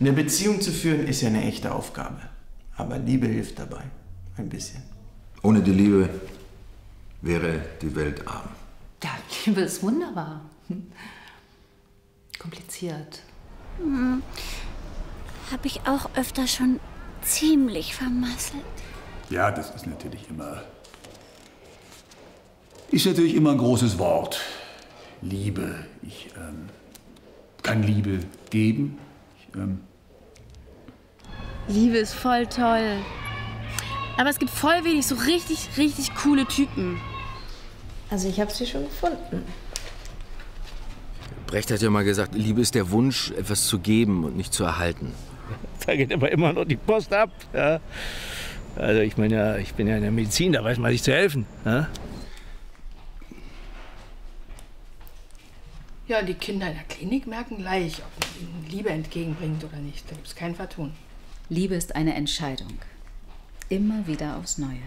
Eine Beziehung zu führen ist ja eine echte Aufgabe. Aber Liebe hilft dabei. Ein bisschen. Ohne die Liebe wäre die Welt arm. Ja, Liebe ist wunderbar. Kompliziert. Hm. Habe ich auch öfter schon ziemlich vermasselt. Ja, das ist natürlich immer. Ist natürlich immer ein großes Wort. Liebe. Ich ähm, kann Liebe geben. Ähm, Liebe ist voll toll. Aber es gibt voll wenig so richtig, richtig coole Typen. Also ich habe sie schon gefunden. Brecht hat ja mal gesagt, Liebe ist der Wunsch, etwas zu geben und nicht zu erhalten. Da geht aber immer noch die Post ab. Ja. Also ich meine ja, ich bin ja in der Medizin, da weiß man sich zu helfen. Ja? Ja, die Kinder in der Klinik merken gleich, ob man ihnen Liebe entgegenbringt oder nicht. Da gibt es kein Vertun. Liebe ist eine Entscheidung. Immer wieder aufs Neue.